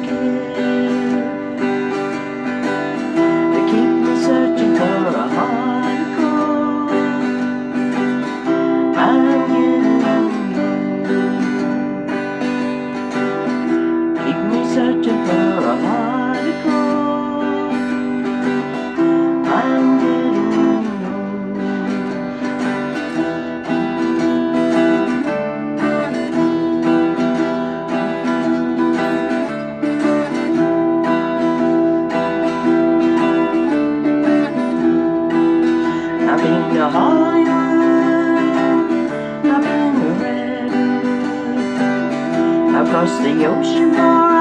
They keep me searching for a heart. Keep me searching for a heart I've. I've been to Redwood. I've crossed the ocean for